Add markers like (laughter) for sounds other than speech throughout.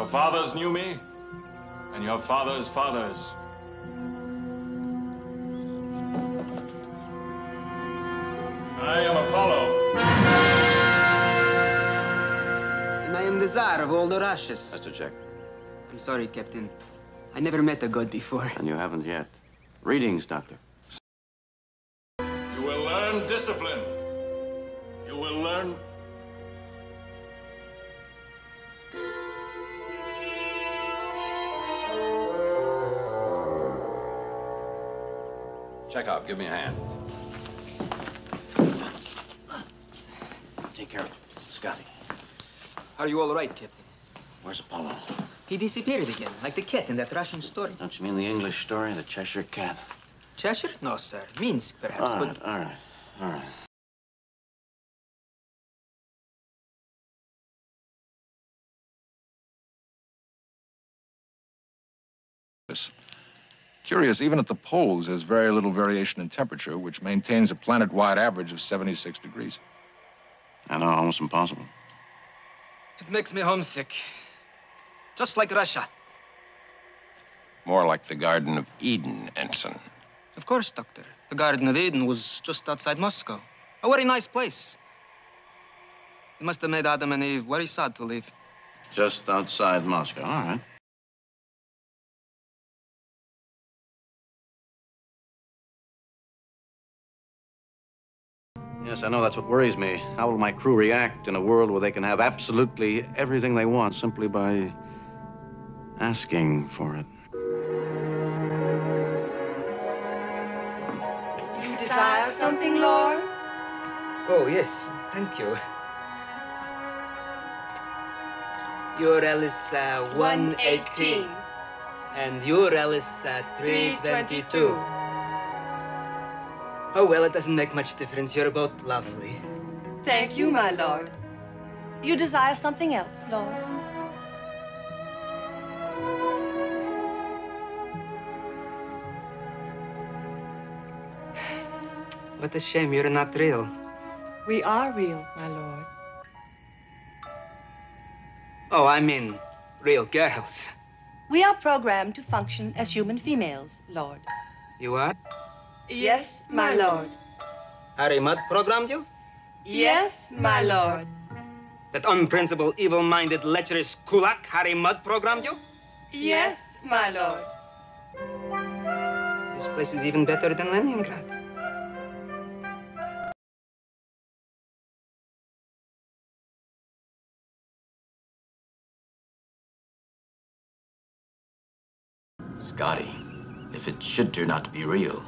Your fathers knew me, and your fathers' fathers. I am Apollo. And I am the Tsar of all the Russias. That's a check. I'm sorry, Captain. I never met a god before. And you haven't yet. Readings, Doctor. You will learn discipline. You will learn Chekov, give me a hand. Take care of it. Scotty, Are you all right, Captain? where's Apollo? He disappeared again, like the cat in that Russian story. Don't you mean the English story, the Cheshire Cat? Cheshire? No, sir. Minsk, perhaps, all right, but all right, all right. Curious, even at the poles, there's very little variation in temperature, which maintains a planet-wide average of 76 degrees. I know, almost impossible. it makes me homesick. Just like Russia. More like the Garden of Eden, Ensign. Of course, Doctor. The Garden of Eden was just outside Moscow. A very nice place. It must have made Adam and Eve very sad to leave. Just outside Moscow. All right. Yes, I know that's what worries me. How will my crew react in a world where they can have absolutely everything they want simply by asking for it? You desire something, Lord? Oh, yes. Thank you. Your L is uh, 118. And your L is uh, 322. Oh, well, it doesn't make much difference. You're both lovely. Thank you, my lord. You desire something else, Lord? What a shame you're not real. We are real, my lord. Oh, I mean, real girls. We are programmed to function as human females, Lord. You are? Yes, my lord. Harry Mudd programmed you? Yes, my lord. That unprincipled, evil-minded, lecherous kulak Harry Mudd programmed you? Yes, my lord. This place is even better than Leningrad. Scotty, if it should turn out to be real,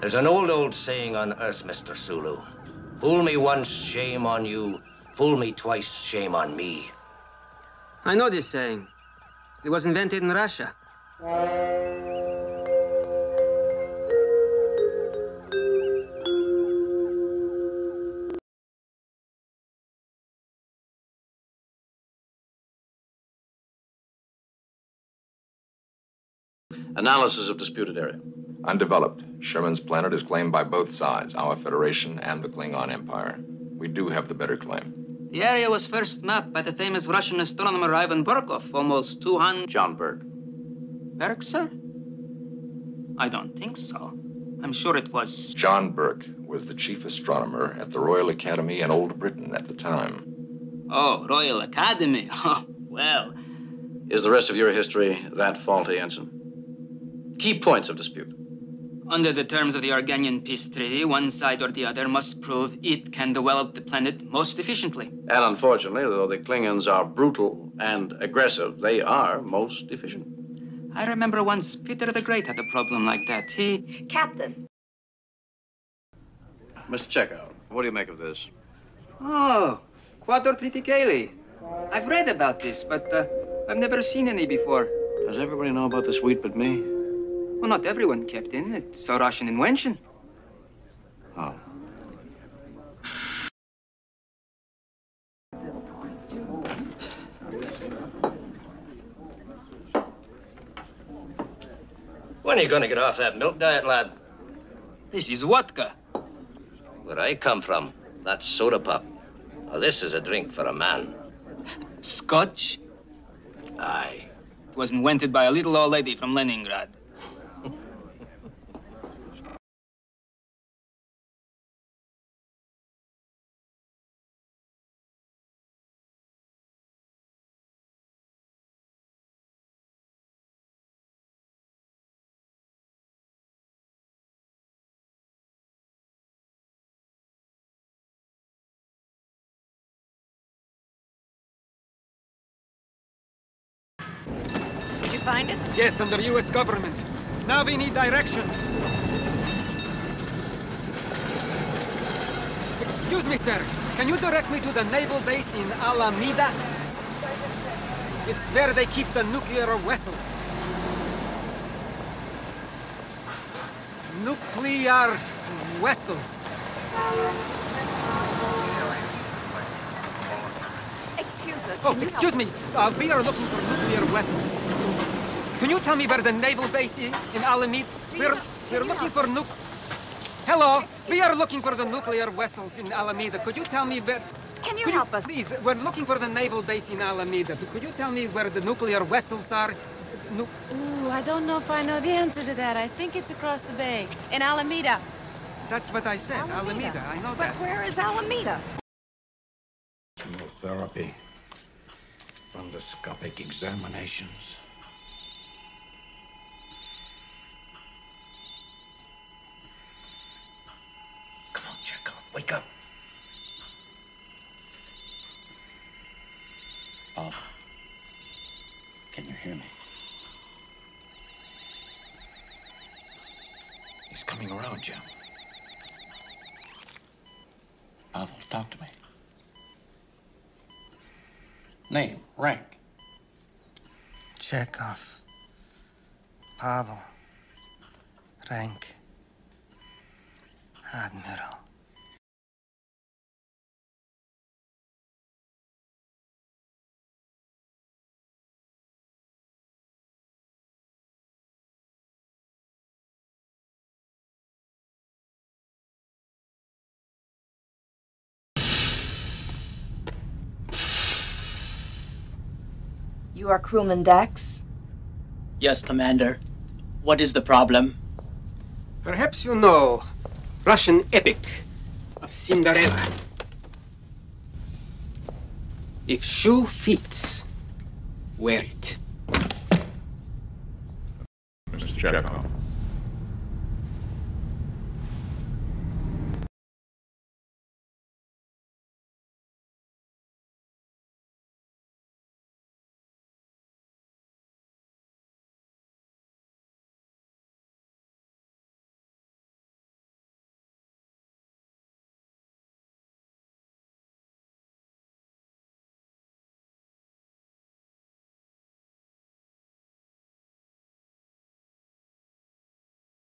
There's an old, old saying on Earth, Mr. Sulu. Fool me once, shame on you. Fool me twice, shame on me. I know this saying. It was invented in Russia. Analysis of disputed area. Undeveloped. Sherman's planet is claimed by both sides, our Federation and the Klingon Empire. We do have the better claim. The area was first mapped by the famous Russian astronomer Ivan Burkov almost 200... John Burke. Burke, sir? I don't think so. I'm sure it was... John Burke was the chief astronomer at the Royal Academy in Old Britain at the time. Oh, Royal Academy. (laughs) Oh, well, Is the rest of your history that faulty, Ensign? Key points of dispute. Under the terms of the Organian Peace Treaty, one side or the other must prove it can develop the planet most efficiently. And unfortunately, though the Klingons are brutal and aggressive, they are most efficient. I remember once Peter the Great had a problem like that. He... Captain. Mr. Chekov, what do you make of this? Oh, Quadrotriticale. I've read about this, but uh, I've never seen any before. Does everybody know about the suite but me? Well, not everyone, Captain. It's a Russian invention. Oh. Ah. When are you going to get off that milk diet, lad? This is vodka. Where I come from, that's soda pop. Now, this is a drink for a man. Scotch. Aye. It was invented by a little old lady from Leningrad. Yes, under U.S. government. Now we need directions. Excuse me, sir. Can you direct me to the naval base in Alameda? It's where they keep the nuclear vessels. Nuclear vessels. Excuse us. Oh, excuse me. Uh, we are looking for nuclear vessels. Can you tell me where the naval base is in Alameda? We're, we're looking for nuc... Hello, we are looking for the nuclear vessels in Alameda. Could you tell me where... Can you Could help us? Please, we're looking for the naval base in Alameda. Could you tell me where the nuclear vessels are? Nu- Ooh, I don't know if I know the answer to that. I think it's across the bay in Alameda. That's what I said, Alameda. I know But that. But where is Alameda? Chemotherapy. Fundoscopic examinations. Wake up. Bob, can you hear me? He's coming around, Jeff. Pavel, talk to me. Name, rank. Chekov. Pavel. Rank. Admiral. You are crewman Dax? Yes, Commander. What is the problem? Perhaps you know Russian epic of Cinderella. If shoe fits, wear it. Mr. Chekov.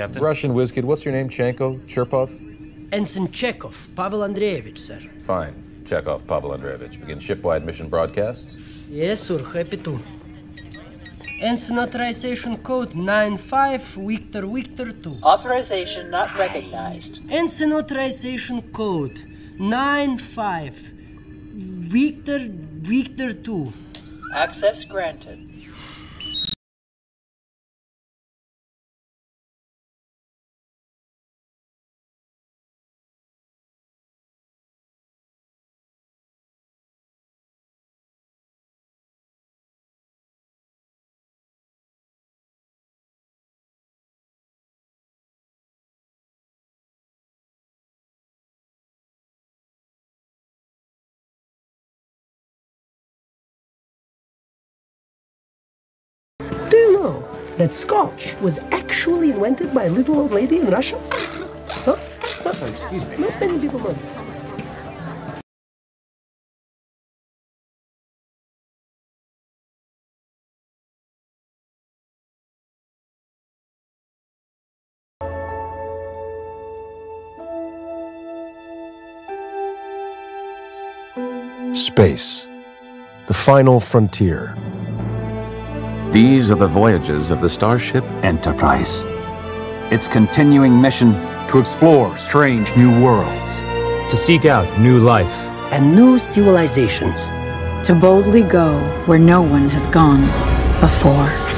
Captain? Russian whiz kid. What's your name? Chanko? Cherpov? Ensign Chekov, Pavel Andreevich, sir. Fine. Chekov, Pavel Andreevich. Begin shipwide mission broadcast. Yes, sir, happy to. Ensign authorization code 95 Victor Victor 2. Authorization not recognized. Ensign authorization code 95 Victor Victor 2. Access granted. Know that scotch was actually invented by a little old lady in Russia? Huh? Huh? excuse me. Not many people know this. Space, the final frontier. These are the voyages of the Starship Enterprise. Its continuing mission to explore strange new worlds, to seek out new life and new civilizations. To boldly go where no one has gone before.